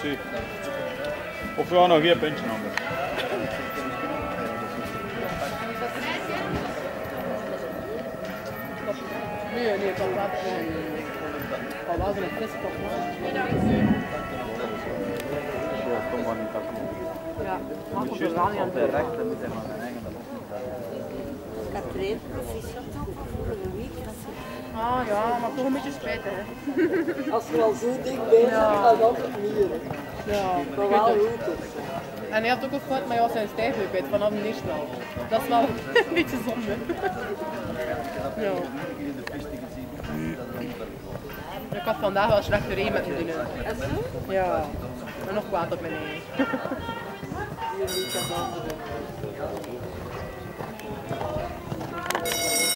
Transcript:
se. o foi uma novinha pra gente não, velho. Ja, maar we niet aan de rechter moeten gaan. Ik heb twee professionals. Ah ja, maar toch een beetje spijtig. Hè. Als je al zo dik bent, Ja. dan het meer. Ja, Maar wel goed zo. En hij had ook een fout met jou zijn stijfheid vanaf de eerste al. Dat is wel een beetje zonde. Ja. Ik had vandaag wel slechte reden met me doen. En zo? Ja, ben nog kwaad op mijn eigen.